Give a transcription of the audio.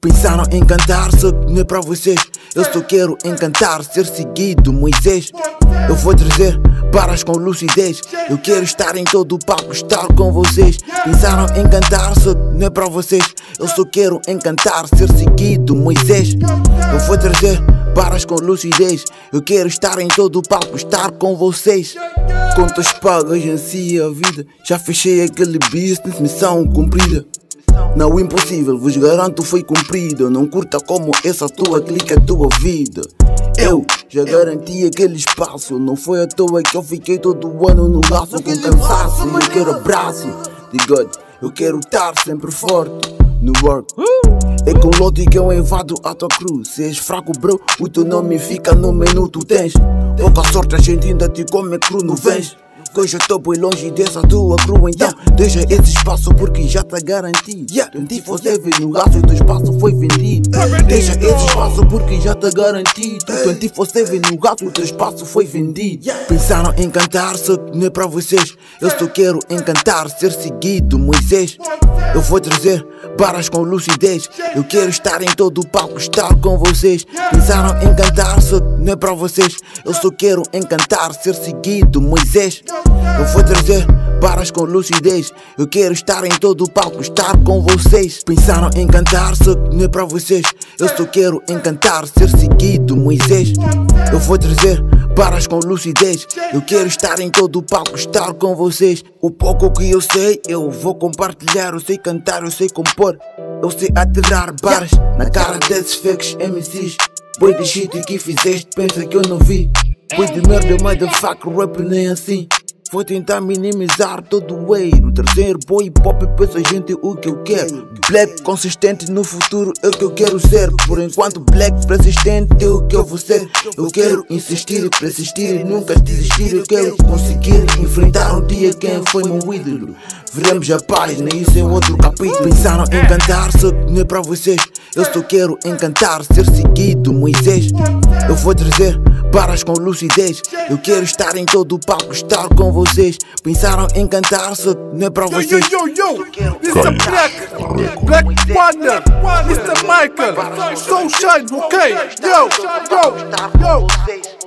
Pensaram em cantar, só que não é pra vocês. Eu só quero encantar, ser seguido, Moisés. Eu vou trazer paras com lucidez. Eu quero estar em todo o palco, estar com vocês. Pensaram em cantar, só que não é pra vocês. Eu só quero encantar, ser seguido, Moisés. Eu vou trazer paras com lucidez. Eu quero estar em todo o palco, estar com vocês. Contas pagas, ansia a vida. Já fechei aquele business, missão cumprida. Não impossível, vos garanto foi cumprido. Não curta como essa tua clica tua vida. Eu já garanti aquele espaço. Não foi à toa que eu fiquei todo ano no laço com cansaço. Eu quero abraço de God. Eu quero estar sempre forte no work. É com lote que eu invado a tua cruz. Se és fraco, bro, o teu nome fica no menu. Tu tens pouca sorte, a gente ainda te come cru no vens. Que eu já estou bem longe dessa tua crua então Deixa esse espaço porque já tá garantido. Yeah. 24-7 no gasto teu espaço foi vendido. Deixa esse espaço porque já tá garantido. 24-7 no gasto teu espaço foi vendido. Pensaram em cantar, só que não é pra vocês. Eu só quero encantar, ser seguido, Moisés. Eu vou trazer barras com lucidez. Eu quero estar em todo o palco, estar com vocês. Pensaram em cantar, só que não é pra vocês. Eu só quero encantar, ser seguido, Moisés eu vou trazer barras com lucidez. Eu quero estar em todo o palco, estar com vocês. Pensaram em cantar, só que não é pra vocês. Eu só quero encantar, ser seguido, Moisés. Eu vou trazer barras com lucidez. Eu quero estar em todo o palco, estar com vocês. O pouco que eu sei, eu vou compartilhar. Eu sei cantar, eu sei compor. Eu sei atirar barras na cara desses fakes MCs. Boi de shit que fizeste, pensa que eu não vi. Boi de merda, motherfucker, rap nem assim. Vou tentar minimizar todo o erro. Terceiro boy pop pensa gente o que eu quero. Black consistente no futuro é o que eu quero ser. Por enquanto, black persistente é o que eu vou ser. Eu quero insistir persistir nunca desistir. Eu quero conseguir enfrentar um dia quem foi meu ídolo. Veremos a página, isso é outro capítulo. Pensaram em cantar, só que não é pra vocês. Eu só quero encantar, ser seguido, Moisés. Eu vou trazer barras com lucidez. Eu quero estar em todo o palco, estar com vocês. Pensaram em cantar, só que não é pra vocês. Yo, yo, yo, yo, Mr. Black, Black Wonder, Mr. Michael, Soul Shine, ok? Yo, yo, yo.